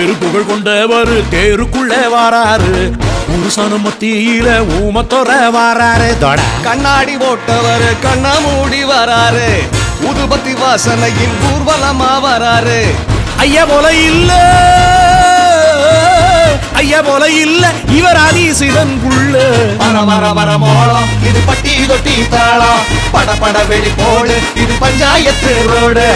பேரு புகழ் கொண்டவர் தேருக்குள்ளே வாராரு. புருஷனும் மத்தியில ஊமத்தொர வாராரு. தொட. கண்ணாடி போட்டவர் கண்ண மூடி வராரு. உதுபத்தி வாசனையின் ஊர்வலமா வராரு. ஐயா போல இல்ல. ஐயா போல இல்ல. இவர் ஆதிசிதன் புள்ள வர வர வர மோளம். இது பட்டி தொட்டி தாளம். பட பட வெளி போடு. இது பஞ்சாயத்து ரோடு.